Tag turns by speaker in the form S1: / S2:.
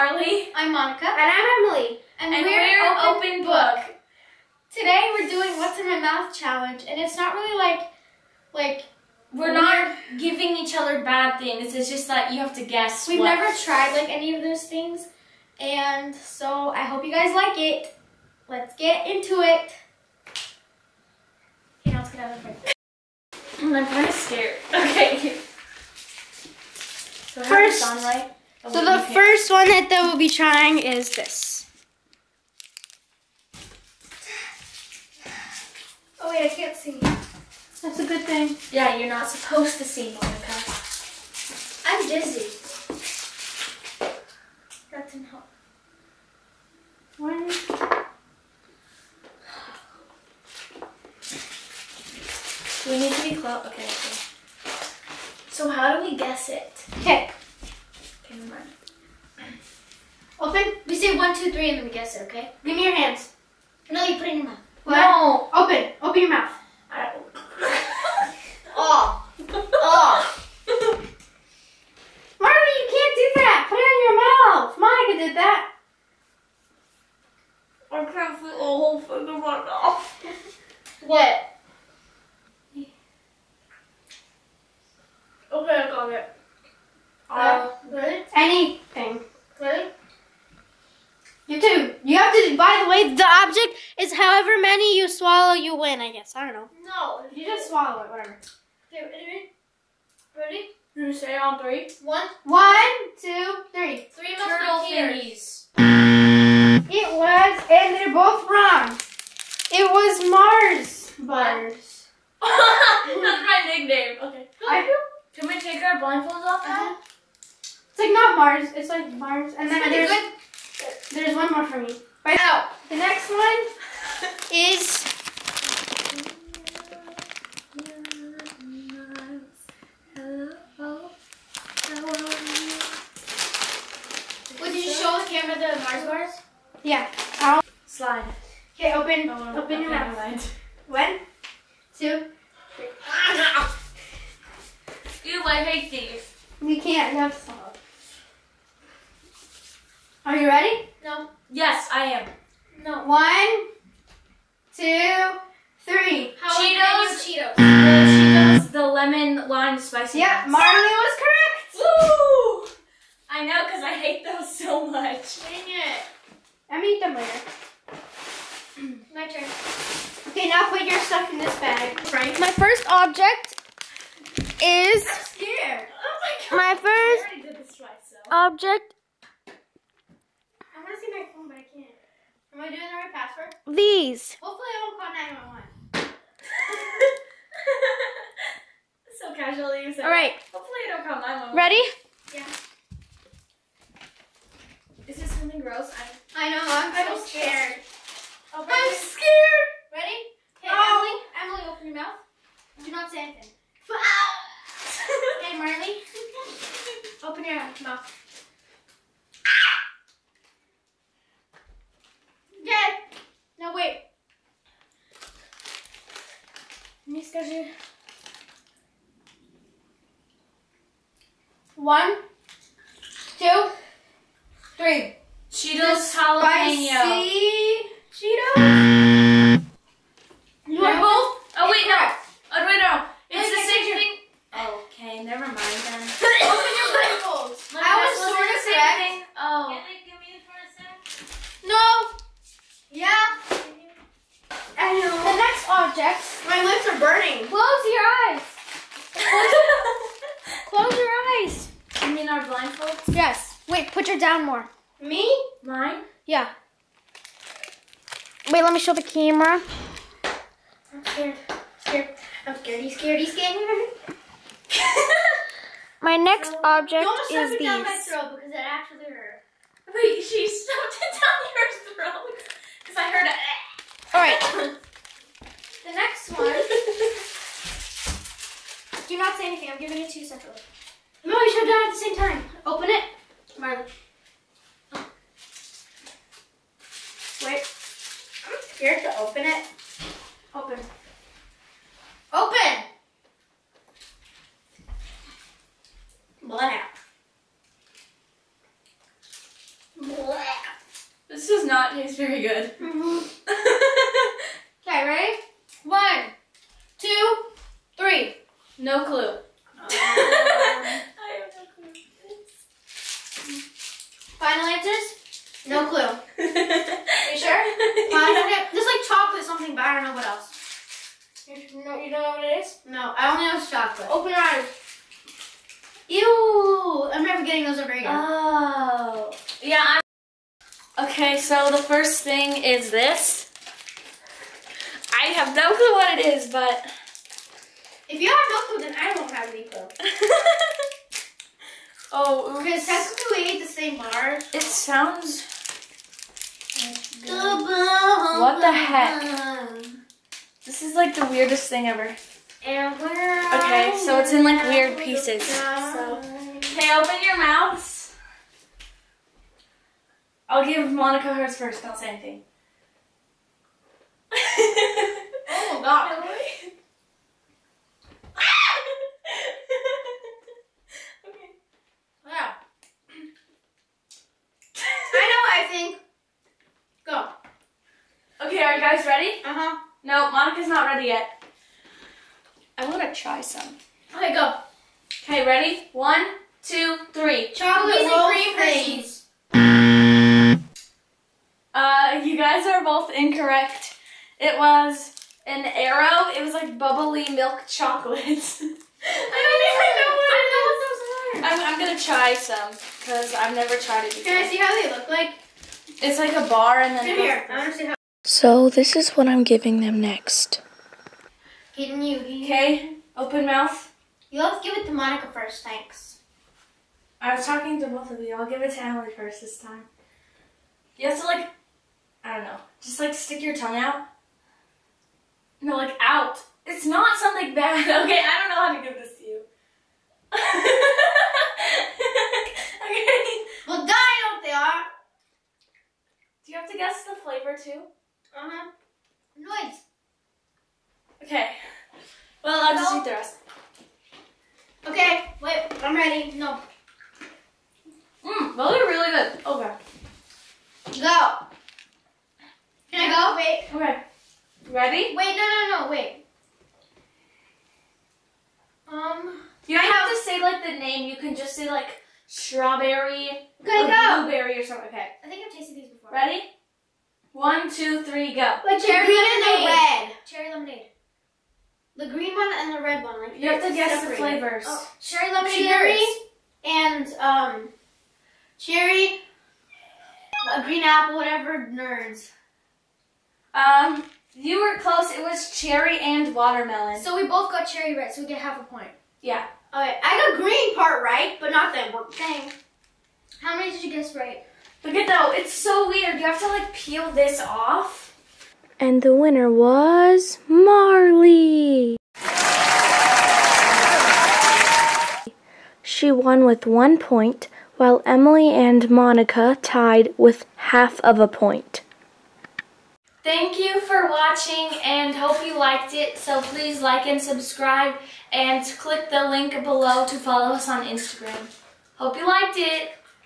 S1: Marly.
S2: I'm Monica.
S3: And I'm Emily.
S2: And,
S1: And
S2: we're,
S1: we're
S2: Open,
S1: Open
S2: Book. Today we're doing What's in My Mouth challenge. And it's not really like, like,
S1: We're not giving each other bad things. It's just that you have to guess.
S2: we've
S1: what-
S2: never tried like any of those things. And so I hope you guys like it. Let's get into it. Okay, now let's get out of the fridge.
S1: I'm kind of scared. Okay. So
S2: First-
S1: on, right?
S2: So the
S1: you
S2: first one that they will be trying is this. Oh wait, I can't see. That's a good thing.
S1: Yeah, you're not supposed to see Monica.
S2: I'm dizzy. That didn't help. One.
S1: We need to be close? Okay, okay. So how do we guess it?
S2: Okay,
S1: Okay, never mind.
S2: open. We say one, two, three, and then we guess it. Okay. Give me your hands. No, you put it in your mouth.
S1: No.
S2: Open. Open your mouth.
S1: I
S2: Oh. Oh. Marly, you can't do that. Put it in your mouth. Monica did that.
S1: I can't fit a whole thing in my mouth.
S2: What?
S1: Okay, I got it.
S2: Uh, ready? Anything. Ready? You too. You have to. By the way, the object is however many you swallow, you win. I guess. I don't know.
S1: No.
S2: You just swallow it. Whatever. Okay, ready? Ready?
S1: You say it on three?
S2: One. One, two, three. Three
S1: Turtle
S2: musketeers.
S1: thingies.
S2: It was, and they're both wrong. It was Mars bars.
S1: That's my nickname. Okay.
S2: I,
S1: Can we take our blindfolds off now?
S2: it's like not Mars. It's like Mars, and then there's there's one more for me. Right now, the next one is did you show the camera the Mars bars? Yeah. I'll,
S1: Slide.
S2: okay, open
S1: Oh,
S2: open your mouth. One, two.
S1: Ew, I hate these.
S2: We can't. You have to stop. Are you ready? No.
S1: Yes, I am.
S2: No. One, two, three.
S1: Cheetos.
S2: Cheetos.
S1: The Cheetos, the lemon lime spicy.
S2: Yep,
S1: ones.
S2: Marly was correct.
S1: Woo! I know, because I hate those so much.
S2: Dang it. I'm eat them later. My turn. Okay, now put your stuff in this bag.
S1: Right?
S2: My first object is
S1: scared. Oh my god.
S2: my first
S1: already did this twice, so.
S2: object. I want to see my phone, but I can't. Am I doing the right password?
S3: These.
S2: Hopefully, I won't call 911.
S1: so casually you said.
S3: All right.
S1: Hopefully I don't call 911.
S3: Ready? Yeah.
S1: Is this something gross? I
S2: I know, I'm,
S1: I'm
S2: so scared.
S1: I'm
S2: I'm
S1: scared.
S2: Ready? Okay,
S1: No.
S2: Emily, Emily, open your mouth. Do not say anything. Okay, Marly, open your mouth. Okay. No, wait. Let me schedule. One, two, three.
S1: Cheetos jalapeno.
S2: Cheetos. You want
S1: No.
S2: both?
S1: Oh wait, no. Oh wait, no. It's
S2: Okay,
S1: the same
S2: picture.
S1: thing. Okay, never mind then.
S2: Open your blindfolds.
S1: Look,
S2: I
S1: this
S2: was
S1: wasn't
S2: sort
S1: the
S2: of
S1: same
S2: correct.
S1: thing. Oh.
S2: No. Yeah. I know. Oh, the next.
S3: My lips are burning.
S2: Close your eyes. Close your eyes.
S1: you mean our blindfolds?
S2: Yes. Wait, put your down more.
S3: Me?
S1: Mine?
S2: Yeah.
S3: Wait, let me show the camera.
S2: I'm scared. I'm Scared. I'm scaredy, scaredy, scared. He's scared.
S3: My next object
S2: You almost
S3: is
S2: shoved it down my throat because it actually hurt.
S1: Wait, she stuffed it down your throat? Because I heard it. Eh.
S3: All right.
S2: The next one. Do not say anything. I'm giving it to you separately. No, you should have done it at the same time. Open it. Marly. Wait. I'm scared to open it. Open. Open! Blood out.
S1: not taste very good.
S2: Mm-hmm. Okay, ready? One, two, three.
S1: no clue. I have no clue.
S2: Final answers? No clue.
S1: you
S2: sure? Confident? There's like chocolate something, but I don't know what else. You know, you don't know what it is? No, I only know it's chocolate.
S3: Open your eyes.
S2: Ew! I'm never getting those ever again.
S1: Oh. Yeah, I'm. Okay, so the first thing is this. I have no clue what it is, but.
S2: if you have no clue, then I won't have any clue.
S1: oh,
S2: Because technically we ate the same bar.
S1: It sounds.
S2: What
S1: the heck? This is like the weirdest thing ever. Okay, so it's in like weird pieces. So. Okay, open your mouths. I'll give Monica hers first. Don't say anything.
S2: Oh my god.
S1: okay.
S2: Yeah. I know what I think. Go.
S1: Okay, are you guys ready?
S2: Uh huh.
S1: No, Monica's not ready yet. I want to try some.
S2: Okay, go.
S1: Okay, ready? One, two, three.
S2: Chocolate
S3: Cookies and
S2: roll
S3: cream
S2: things.
S1: Uh, you guys are both incorrect. It was an Aero. It was like bubbly milk chocolates. I don't even know what it is. I'm, I'm gonna try some because I've never tried it before.
S2: Can I see how they look like?
S1: It's like a bar and then
S2: Come here. I want to see how.
S4: So, this is what I'm giving them next.
S2: Getting you.
S1: Okay, open mouth.
S2: You let's give it to Monica first. Thanks.
S1: I was talking to both of you. I'll give it to Emily first this time. You have to like, I don't know, just like stick your tongue out. No, like out. It's not something bad. Okay, I don't know how to give this to you. okay.
S2: Well, die, don't they are?
S1: Do you have to guess the flavor too?
S2: Uh huh. Noise.
S1: Okay. Well, I'll just eat the rest.
S2: Okay. Wait. I'm ready. No.
S1: Mmm, those are really good. Okay.
S2: Go. Can I go? Wait.
S1: Okay. Ready?
S2: Wait. No. No. No. Wait. Um.
S1: You don't have to say like the name. You can just say like strawberry
S2: Can I go?
S1: blueberry or something. Okay.
S2: I think I've tasted these before.
S1: Ready? One, two, three, go.
S2: Like
S3: Cherry
S2: the green and the
S3: lemonade.
S2: red.
S3: Cherry lemonade.
S2: The green one and the red one. Like
S1: You have to
S2: they're
S1: guess the flavors.
S3: Oh, cherry lemonade.
S2: Cherry and um, cherry, a green apple, whatever. Nerds.
S1: Um, you were close. It was cherry and watermelon.
S3: So we both got cherry red, so we get half a point.
S1: yeah.
S2: Okay, I got green part right, but not the thing.
S3: How many did you guess right?
S1: Look at though. It's so weird. You have to like peel this off.
S4: And the winner was Marly. She won with one point, while Emily and Monica tied with half of a point.
S1: Thank you for watching and hope you liked it. So please like and subscribe and click the link below to follow us on Instagram. Hope you liked it